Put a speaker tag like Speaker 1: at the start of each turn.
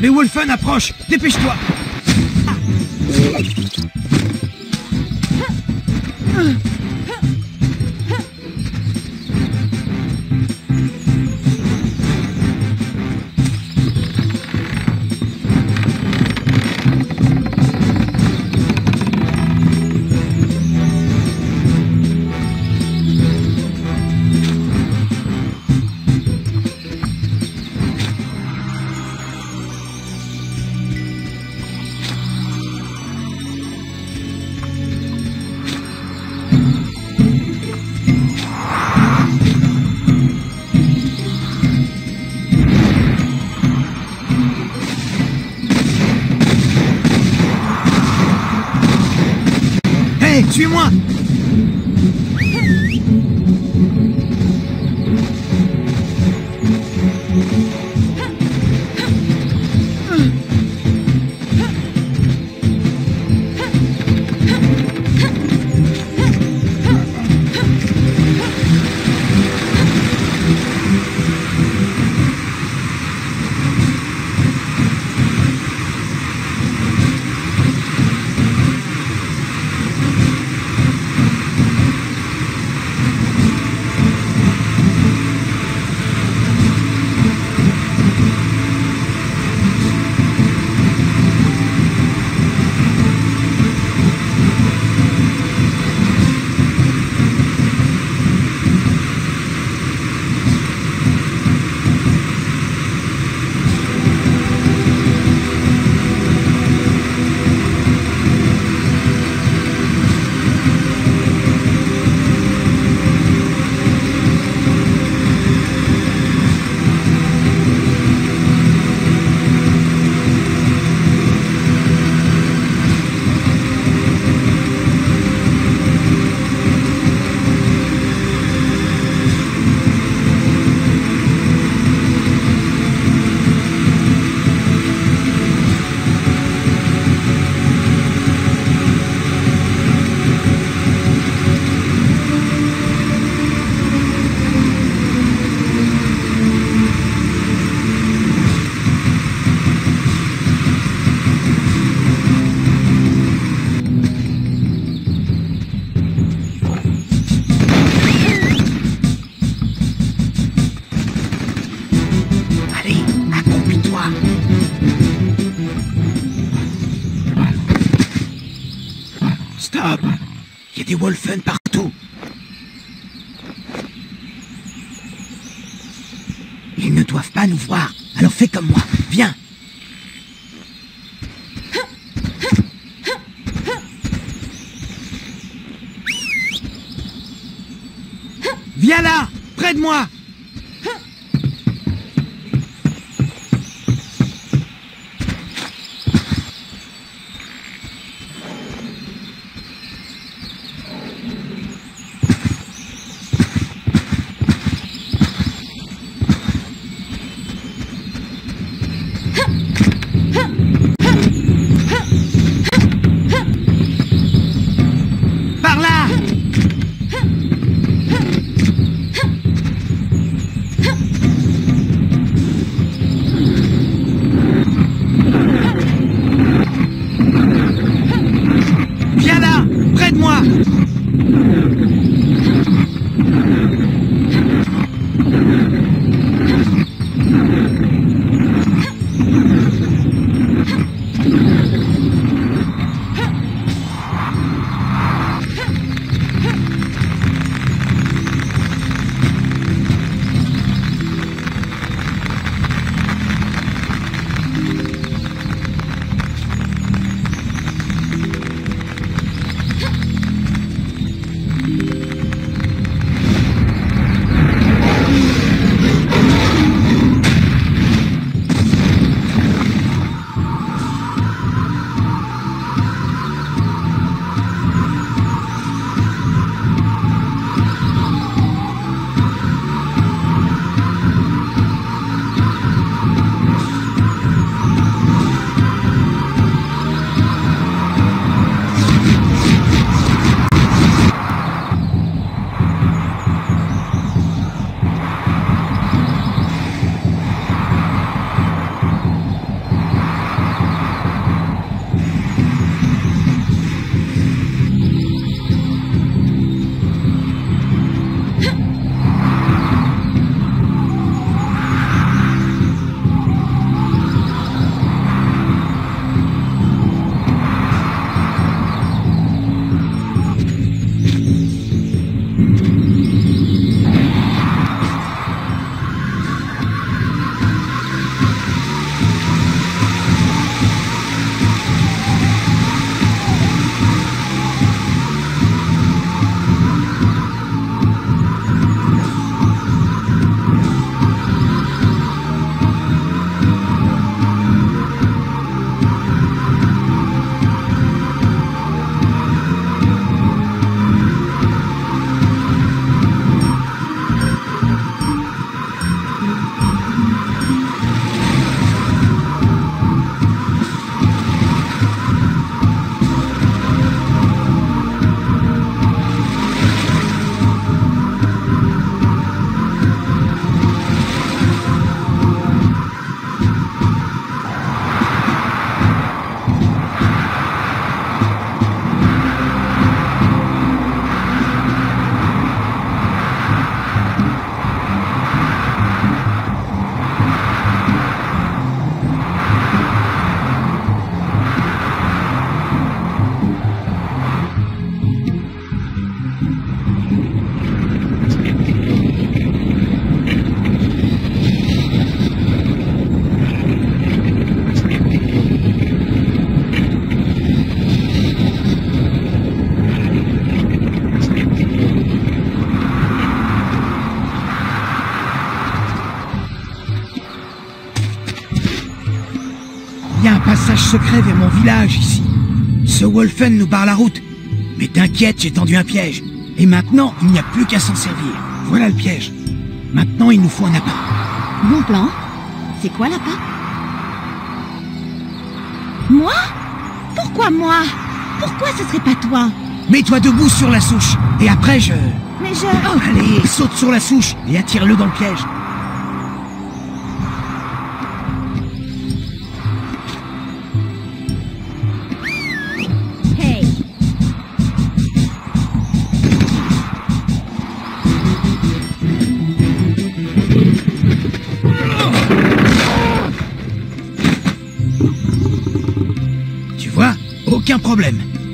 Speaker 1: Les Wolfen approchent. Dépêche-toi mais Il y a des Wolfen partout. Ils ne doivent pas nous voir, alors fais comme moi, viens. Viens là, près de moi passage secret vers mon village ici. Ce Wolfen nous barre la route. Mais t'inquiète, j'ai tendu un piège. Et maintenant, il n'y a plus qu'à s'en servir. Voilà le piège. Maintenant, il nous faut un appât.
Speaker 2: Bon plan. C'est quoi l'appât Moi Pourquoi moi Pourquoi ce serait pas toi
Speaker 1: Mets-toi debout sur la souche. Et après, je...
Speaker 2: Mais je...
Speaker 1: Oh, allez, saute sur la souche et attire-le dans le piège. Problème.